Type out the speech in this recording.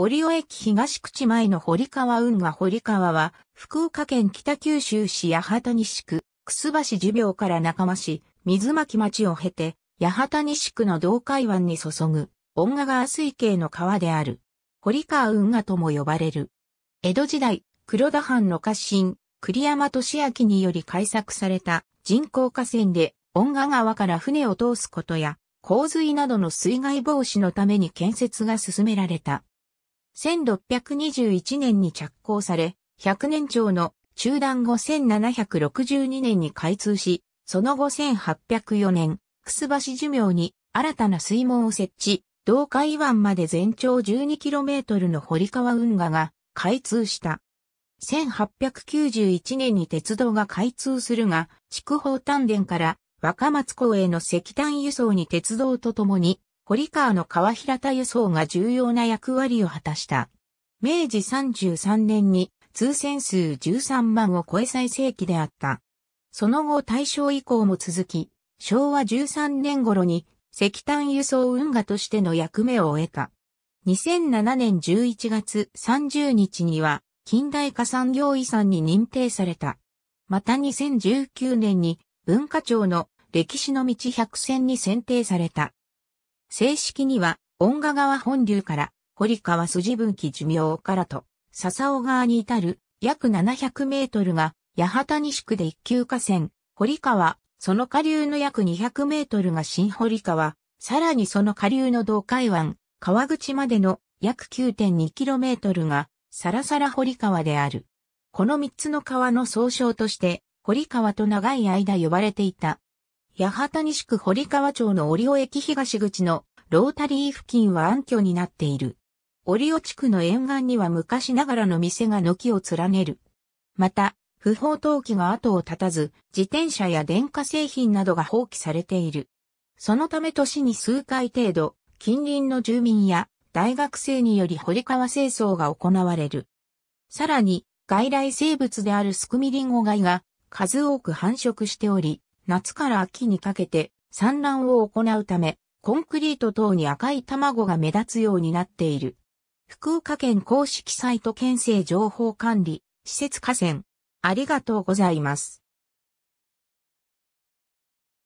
折尾駅東口前の堀川運河堀川は、福岡県北九州市八幡西区、楠橋寿病から中間市、水巻町を経て、八幡西区の道海湾に注ぐ、恩賀川水系の川である。堀川運河とも呼ばれる。江戸時代、黒田藩の家臣、栗山俊明により開削された人工河川で、恩賀川から船を通すことや、洪水などの水害防止のために建設が進められた。1621年に着工され、100年長の中断後1762年に開通し、その後1804年、楠橋寿命に新たな水門を設置、道海湾まで全長 12km の堀川運河が開通した。1891年に鉄道が開通するが、筑豊丹田から若松港への石炭輸送に鉄道とともに堀川の川平田輸送が重要な役割を果たした。明治33年に通船数13万を超え最盛期であった。その後大正以降も続き、昭和13年頃に石炭輸送運河としての役目を終えた。2007年11月30日には近代化産業遺産に認定された。また2019年に文化庁の歴史の道百選に選定された。正式には、恩賀川本流から、堀川筋分岐寿命からと、笹尾川に至る約700メートルが、八幡西区で一級河川、堀川、その下流の約200メートルが新堀川、さらにその下流の道海湾、川口までの約 9.2km が、サラサラ堀川である。この3つの川の総称として、堀川と長い間呼ばれていた。八幡西区堀川町の折尾駅東口のロータリー付近は暗渠になっている。折尾地区の沿岸には昔ながらの店が軒を連ねる。また、不法投棄が後を絶たず、自転車や電化製品などが放棄されている。そのため年に数回程度、近隣の住民や大学生により堀川清掃が行われる。さらに、外来生物であるスクミリンゴ貝が数多く繁殖しており、夏から秋にかけて産卵を行うため、コンクリート等に赤い卵が目立つようになっている。福岡県公式サイト県政情報管理、施設河川。ありがとうございます。